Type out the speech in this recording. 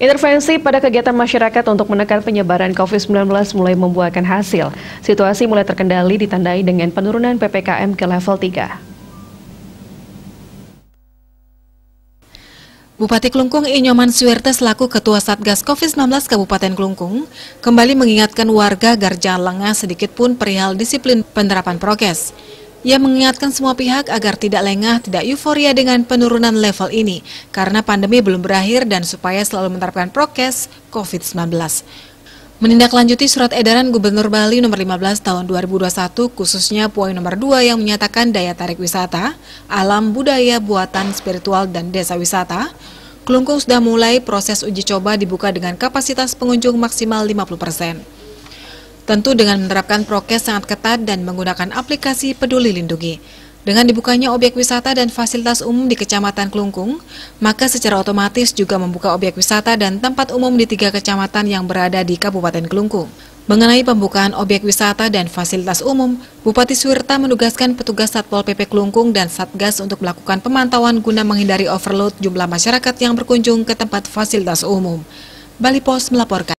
Intervensi pada kegiatan masyarakat untuk menekan penyebaran COVID-19 mulai membuahkan hasil. Situasi mulai terkendali ditandai dengan penurunan PPKM ke level 3. Bupati Klungkung Inyoman Suwerte selaku Ketua Satgas COVID-19 Kabupaten Klungkung kembali mengingatkan warga agar jangan lengah sedikit pun perihal disiplin penerapan prokes. Ia mengingatkan semua pihak agar tidak lengah, tidak euforia dengan penurunan level ini, karena pandemi belum berakhir dan supaya selalu menerapkan prokes COVID-19. Menindaklanjuti surat edaran Gubernur Bali nomor 15 tahun 2021 khususnya poin nomor 2 yang menyatakan daya tarik wisata, alam budaya buatan spiritual dan desa wisata, Kelungkung sudah mulai proses uji coba dibuka dengan kapasitas pengunjung maksimal 50 persen. Tentu dengan menerapkan prokes sangat ketat dan menggunakan aplikasi peduli lindungi. Dengan dibukanya objek wisata dan fasilitas umum di Kecamatan Klungkung, maka secara otomatis juga membuka objek wisata dan tempat umum di tiga kecamatan yang berada di Kabupaten Klungkung. Mengenai pembukaan objek wisata dan fasilitas umum, Bupati Suwirta menugaskan petugas Satpol PP Klungkung dan Satgas untuk melakukan pemantauan guna menghindari overload jumlah masyarakat yang berkunjung ke tempat fasilitas umum. Bali Pos melaporkan.